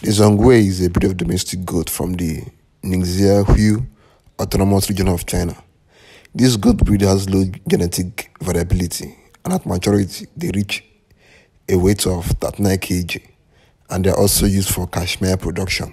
The Zhongwei is a breed of domestic goat from the Ningxia Hui Autonomous Region of China. This goat breed has low genetic variability and at maturity they reach a weight of 39 kg and they are also used for cashmere production.